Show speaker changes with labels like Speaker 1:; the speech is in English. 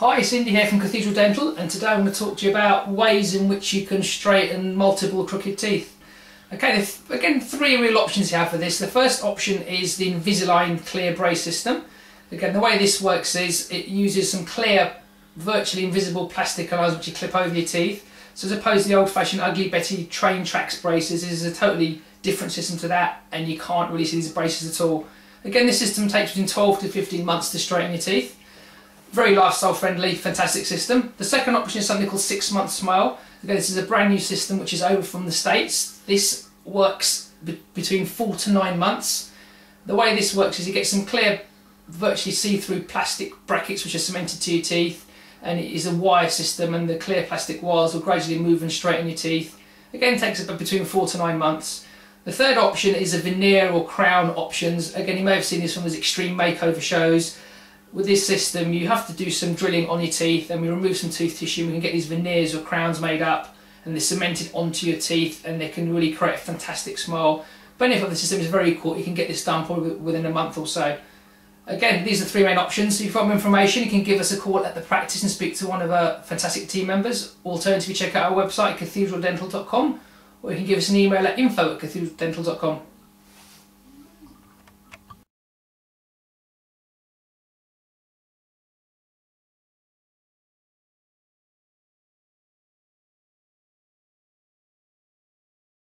Speaker 1: Hi, Cindy here from Cathedral Dental and today I'm going to talk to you about ways in which you can straighten multiple crooked teeth. Okay, again three real options you have for this. The first option is the Invisalign clear brace system. Again the way this works is it uses some clear virtually invisible plastic lines which you clip over your teeth. So as opposed to the old fashioned ugly Betty train tracks braces, this is a totally different system to that and you can't really see these braces at all. Again this system takes between 12 to 15 months to straighten your teeth very lifestyle friendly, fantastic system. The second option is something called Six Month Smile. Again, this is a brand new system which is over from the States. This works be between four to nine months. The way this works is you get some clear, virtually see-through plastic brackets which are cemented to your teeth and it is a wire system and the clear plastic wires will gradually move and straighten your teeth. Again, takes about between four to nine months. The third option is a veneer or crown options. Again, you may have seen this from those extreme makeover shows with this system you have to do some drilling on your teeth and we remove some tooth tissue we can get these veneers or crowns made up and they're cemented onto your teeth and they can really create a fantastic smile. Benefit of the system is very cool, you can get this done probably within a month or so. Again, these are three main options. If you've got more information, you can give us a call at the practice and speak to one of our fantastic team members. Alternatively, check out our website, cathedraldental.com, or you can give us an email at info at cathedraldental.com.